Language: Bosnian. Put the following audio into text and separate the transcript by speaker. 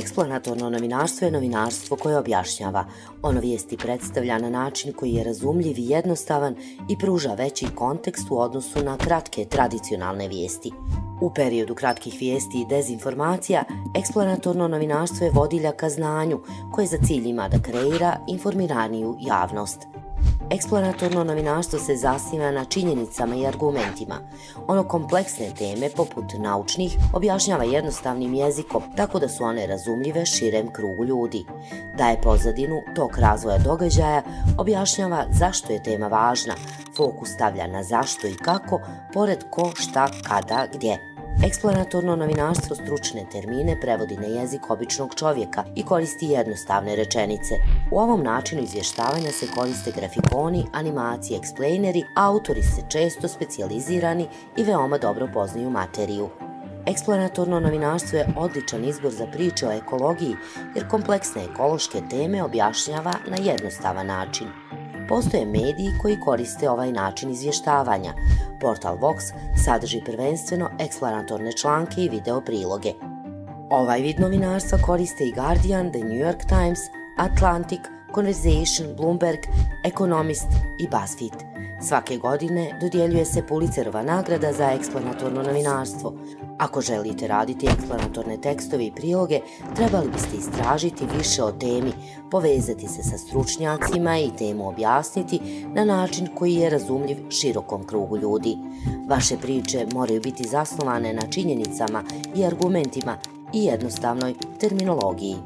Speaker 1: Eksplanatorno novinarstvo je novinarstvo koje objašnjava. Ono vijesti predstavlja na način koji je razumljiv i jednostavan i pruža veći kontekst u odnosu na kratke tradicionalne vijesti. U periodu kratkih vijesti i dezinformacija, eksplanatorno novinarstvo je vodilja ka znanju koje za cilj ima da kreira informiraniju javnost. Eksploratorno novinarstvo se zasniva na činjenicama i argumentima. Ono kompleksne teme, poput naučnih, objašnjava jednostavnim jezikom, tako da su one razumljive širem krugu ljudi. Daje pozadinu tok razvoja događaja, objašnjava zašto je tema važna, fokus stavlja na zašto i kako, pored ko, šta, kada, gdje. Eksplanatorno novinarstvo stručne termine prevodi na jezik običnog čovjeka i koristi jednostavne rečenice. U ovom načinu izvještavanja se koriste grafikoni, animacije, eksplejneri, autori se često specijalizirani i veoma dobro poznaju materiju. Eksplanatorno novinarstvo je odličan izbor za priče o ekologiji jer kompleksne ekološke teme objašnjava na jednostavan način postoje mediji koji koriste ovaj način izvještavanja. Portal Vox sadrži prvenstveno eksploratorne članke i video priloge. Ovaj vid novinarstva koriste i Guardian, The New York Times, Atlantic, Conversation, Bloomberg, Economist i BuzzFeed. Svake godine dodjeljuje se Pulicerova nagrada za eksplanatorno novinarstvo. Ako želite raditi eksplanatorne tekstove i priloge, trebali biste istražiti više o temi, povezati se sa stručnjacima i temu objasniti na način koji je razumljiv širokom krugu ljudi. Vaše priče moraju biti zasnovane na činjenicama i argumentima i jednostavnoj terminologiji.